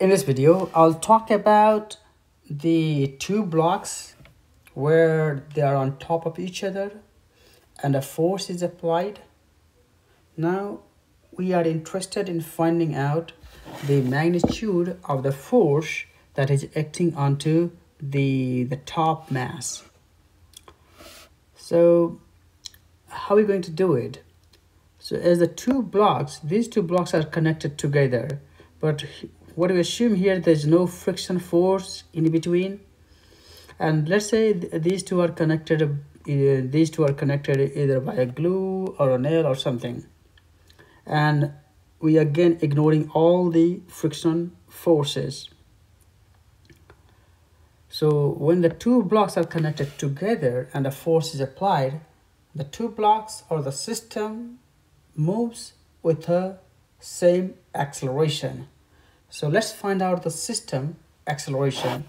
In this video, I'll talk about the two blocks where they are on top of each other and a force is applied. Now, we are interested in finding out the magnitude of the force that is acting onto the, the top mass. So, how are we going to do it? So as the two blocks, these two blocks are connected together, but what we assume here, there's no friction force in between. And let's say th these two are connected, uh, these two are connected either by a glue or a nail or something. And we again ignoring all the friction forces. So when the two blocks are connected together and a force is applied, the two blocks or the system moves with the same acceleration. So let's find out the system acceleration.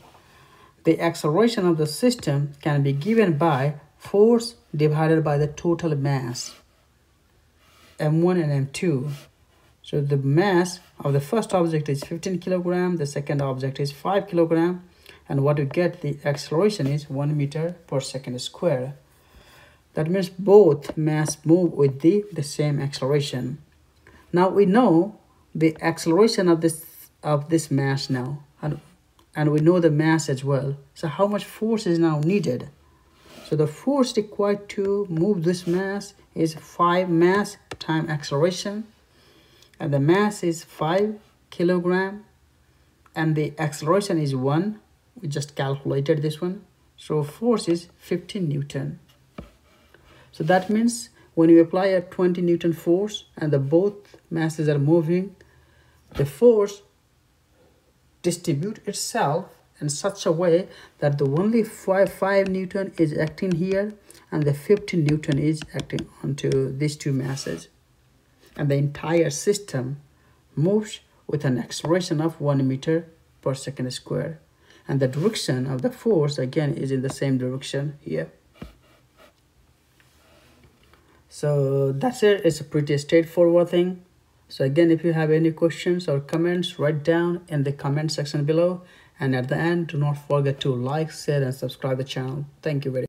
The acceleration of the system can be given by force divided by the total mass, m1 and m2. So the mass of the first object is 15 kilogram, the second object is 5 kilogram, and what you get the acceleration is 1 meter per second square. That means both mass move with the, the same acceleration. Now we know the acceleration of this of this mass now and, and we know the mass as well. So how much force is now needed? So the force required to move this mass is 5 mass time acceleration and the mass is 5 kilogram and the acceleration is 1 we just calculated this one so force is 15 newton so that means when you apply a 20 Newton force and the both masses are moving, the force distribute itself in such a way that the only 5, 5 Newton is acting here and the 15 Newton is acting onto these two masses. And the entire system moves with an acceleration of 1 meter per second square. And the direction of the force again is in the same direction here so that's it it's a pretty straightforward thing so again if you have any questions or comments write down in the comment section below. And at the end do not forget to like share and subscribe the channel. Thank you very